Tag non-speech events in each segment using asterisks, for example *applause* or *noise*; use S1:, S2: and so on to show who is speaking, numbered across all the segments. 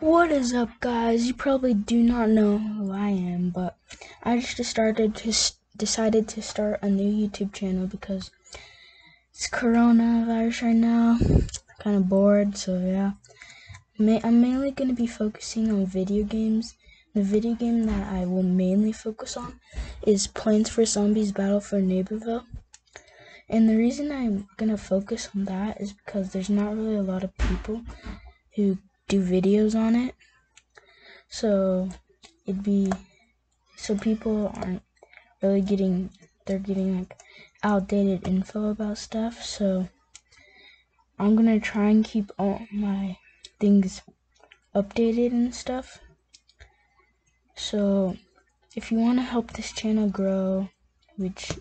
S1: What is up, guys? You probably do not know who I am, but I just started decided to start a new YouTube channel because it's coronavirus right now. Kind of bored, so yeah. I'm mainly going to be focusing on video games. The video game that I will mainly focus on is Plants vs. Zombies Battle for Neighborville. And the reason I'm going to focus on that is because there's not really a lot of people who do videos on it. So it'd be so people aren't really getting they're getting like outdated info about stuff. So I'm gonna try and keep all my things updated and stuff. So if you want to help this channel grow, which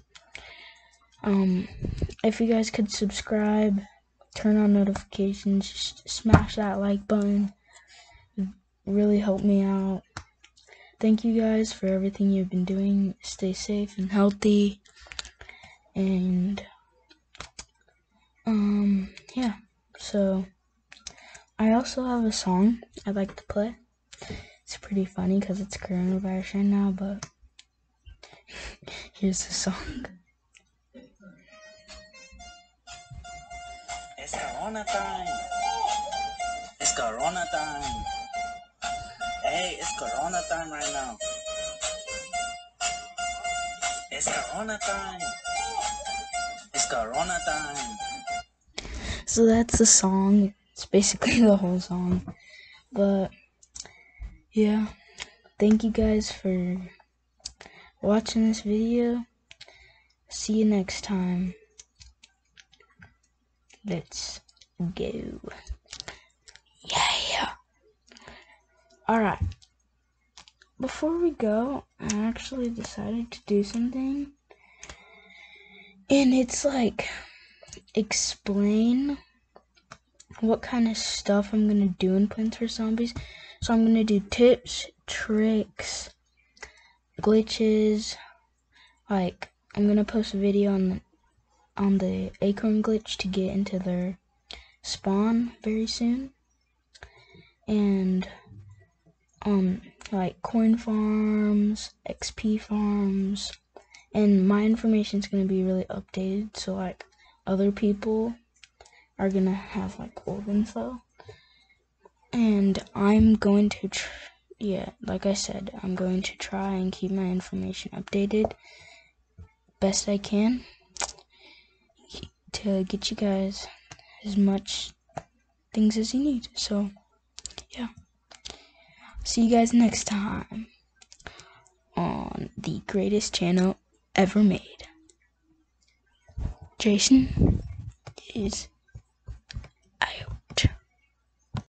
S1: um if you guys could subscribe turn on notifications, smash that like button. It really help me out. Thank you guys for everything you've been doing. Stay safe and healthy. And um yeah. So I also have a song I'd like to play. It's pretty funny because it's coronavirus right now, but *laughs* here's the song.
S2: It's Corona time. It's Corona time. Hey, it's Corona time right now. It's Corona time. It's Corona time.
S1: So that's the song. It's basically *laughs* the whole song. But yeah, thank you guys for watching this video. See you next time. Let's go. Yeah. Alright. Before we go, I actually decided to do something. And it's like, explain what kind of stuff I'm going to do in Plants vs. Zombies. So I'm going to do tips, tricks, glitches. Like, I'm going to post a video on the on the acorn glitch to get into their spawn very soon. And um like coin farms, XP farms, and my information is gonna be really updated so like other people are gonna have like old info. And I'm going to tr- yeah, like I said, I'm going to try and keep my information updated best I can to get you guys as much things as you need. So, yeah. See you guys next time on the greatest channel ever made. Jason is.